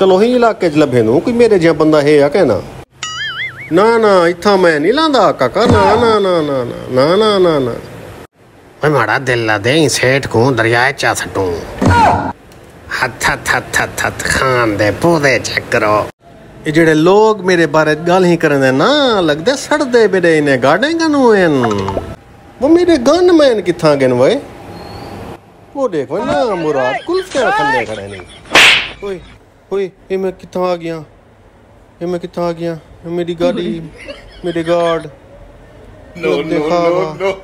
ਚਲੋ ਹੀ ਇਲਾਕੇ ਚ ਲੱਭੇ ਨੂੰ ਕੋਈ ਮੇਰੇ ਜਿਹਾ ਬੰਦਾ ਹੈ ਆ ਕਹਿਣਾ ਨਾ ਨਾ ਇੱਥਾ ਮੈਂ ਨਹੀਂ ਲਾਂਦਾ ਕਾਕਾ ਨਾ ਨਾ ਨਾ ਨਾ ਨਾ ਨਾ ਨਾ ਨਾ ਨਾ ਓਏ ਮਾੜਾ ਦਿਲ ਲਾ ਦੇ ਸੇਠ ਕੋ ਦਰਿਆ ਚ ਸਟੂ ਹੱਥ ਹੱਥ ਹੱਥ ਹੱਥ ਹੱਥ ਖਾਨ ਦੇ ਪੂਦੇ ਚੈੱਕ ਕਰੋ ਇਹ ਜਿਹੜੇ ਲੋਕ ਮੇਰੇ ਬਾਰੇ ਗੱਲ ਹੀ ਕਰਨ ਦੇ ਨਾ ਲੱਗਦੇ ਸੜਦੇ ਬੜੇ ਨੇ ਗਾਰਡਿੰਗ ਨੂੰ ਐਨ ਉਹ ਮੇਰੇ ਗਨ ਮੈਨ ਕਿੱਥਾਂ ਗਨ ਵੇ ਉਹ ਦੇਖੋ ਨਾ ਮੁਰਾਦ ਕੁਲਫੇ ਥੱਲੇ ਖੜੇ ਨੇ ਓਏ ਓਏ ਇਹ ਮੈਂ ਕਿੱਥਾਂ ਆ ਗਿਆ ਇਹ ਮੈਂ ਕਿੱਥਾਂ ਆ ਗਿਆ ਇਹ ਮੇਰੀ ਗਾੜੀ ਮੇਰੇ ਗਾਰਡ ਨੋ ਨੋ ਨੋ